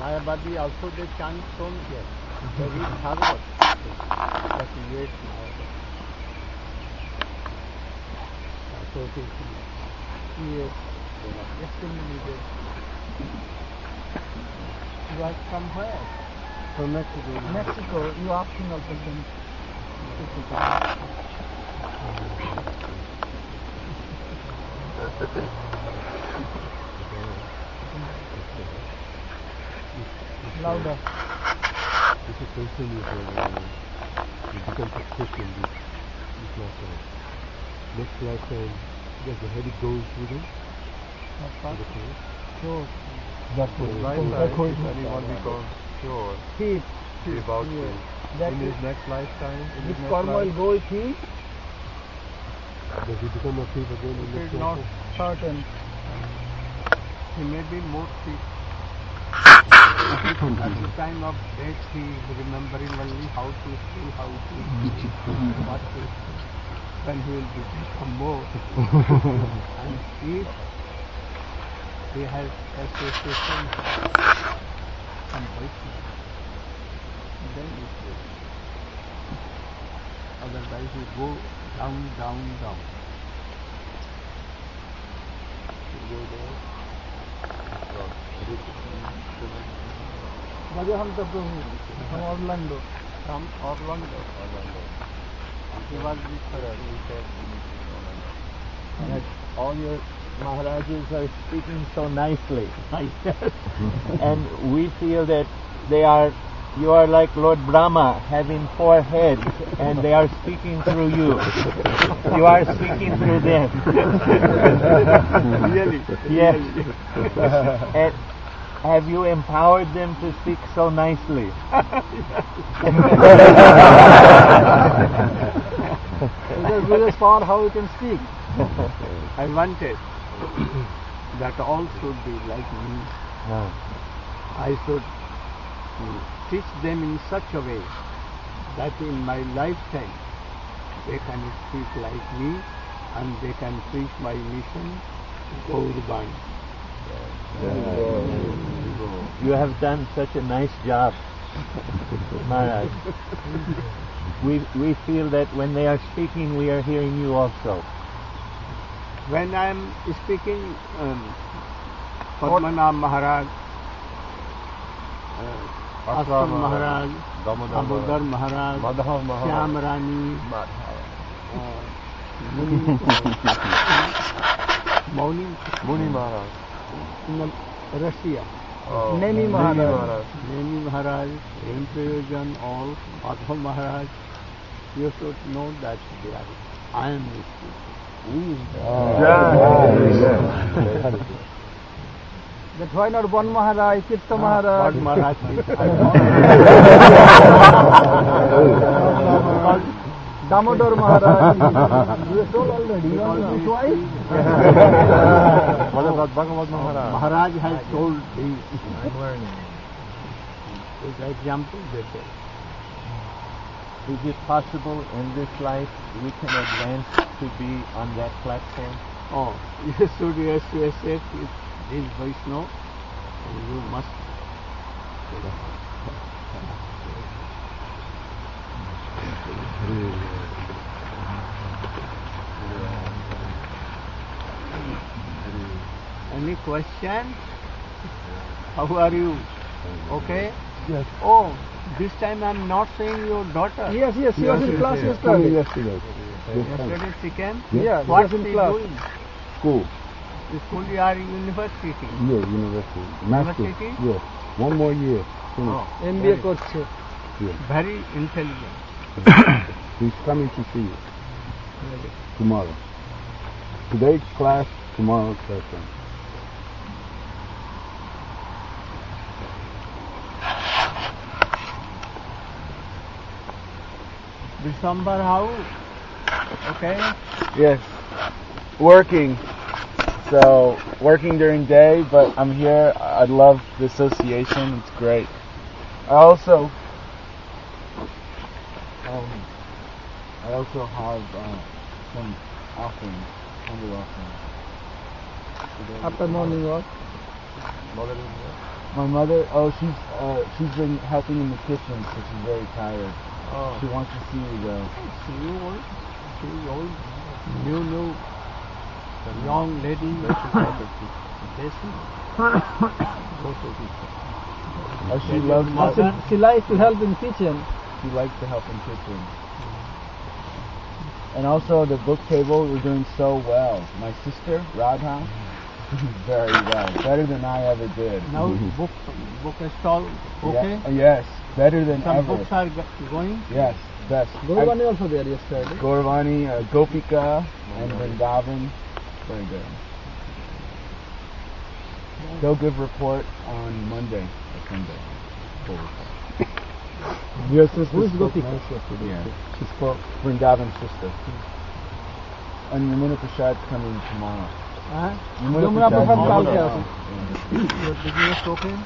Mayavadi also they chant Som here. They read Bhagavat. But Mayavadi. Association. Yes. Yes, similarly there. You are from where? From Mexico. Mexico, you asking also them. Louder. This is person is uh, you become successful in this, this lifetime. Next lifetime, does the head goes with him? That's the planet? Sure. That's what According to anyone becomes pure, Heat. he about to. That In his next lifetime, in his this next karma will life, go with heat. Does he become a thief again in It next is not? Certain. He may be more sick. At the time of death, he is remembering only how to see, how to eat, what to Then he will become more. and if he has association some Vaishnava, then it will. Otherwise, he go down, down, down. He go there. From Orlando. from Orlando. He was with her. that all your Maharajas are speaking so nicely. and we feel that they are, you are like Lord Brahma having four heads and they are speaking through you. You are speaking through them. really? Yes. and have you empowered them to speak so nicely? Because we just found how we can speak. I wanted that all should be like me. I should teach them in such a way that in my lifetime they can speak like me and they can preach my mission, Gaurban. You have done such a nice job, Maharaj. We, we feel that when they are speaking, we are hearing you also. When I am speaking, um, Padmanabh Maharaj, uh, Asam Maharaj, Damodar Maharaj, Madhav Maharaj. Shyam Rani, uh, Muni, Mauni, Maharaj. in Russia, Oh, Nemi Maharaj. Maharaj. Nemi Maharaj, Prem Prayojan, all, Madhav Maharaj, you should know that they are, I am speaking. That why not one Maharaj, Kirta ah, Maharaj? What Maharaj is. Damodar Maharaj. we have told already. You want twice? What about Bhagavad Maharaj? Maharaj has told these. I'm learning. As example, they say. Is it possible in this life we can advance to be on that platform? Oh, you should yes, yes, yes, it is Vaishnava. You must. Any question? How are you? Okay? Yes. Oh, this time I'm not saying your daughter. Yes, yes, he was in class yesterday. yesterday. Yesterday she came. Yeah, he What was in she class. doing? School. The school you are university. Yeah, university. Master. University? Yes. One more year. Finish. Oh, MBA করছে very intelligent. He's coming to see you tomorrow. Today's class, tomorrow's session. December how? Okay. Yes. Working. So, working during day, but I'm here. I love the association. It's great. I also, um, I also have uh, some offerings, humble offerings. after morning walk. Mother. My mother, oh, she's uh, she's been helping in the kitchen, so she's very tired. Oh. She wants to see you though. See you old. See you old. New, new, the young lady. Jason. Go to the Oh, she loves she, she likes to help in the kitchen. She likes to help in kitchen. And also the book table, we're doing so well. My sister, Radha, very well. Better than I ever did. Now book book stall okay. Yeah, yes, better than Some ever. books are going. Yes, best. Guruvani also there yesterday. Gauravani, uh, Gopika, and Vrindavan. Very good. They'll give report on Monday or Sunday. Your sister Who is spoke Gopika? nice yesterday. Yeah, she spoke Vrindavan's sister. And Yamuna Prasad's coming tomorrow. Huh? Yamuna Prasad tomorrow. kaal kya Yeah. Your business okay?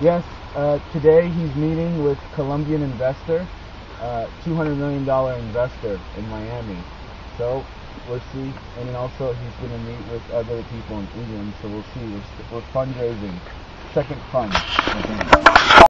Yes, uh, today he's meeting with Colombian investor, uh, $200 million investor in Miami. So we'll see. And then also he's going to meet with other people in England. So we'll see. We're, we're fundraising. Second fund. I think.